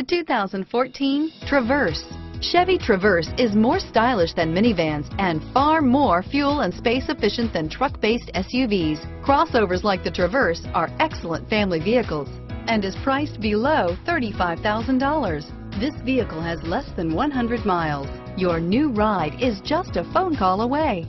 The 2014 Traverse. Chevy Traverse is more stylish than minivans and far more fuel and space efficient than truck-based SUVs. Crossovers like the Traverse are excellent family vehicles and is priced below $35,000. This vehicle has less than 100 miles. Your new ride is just a phone call away.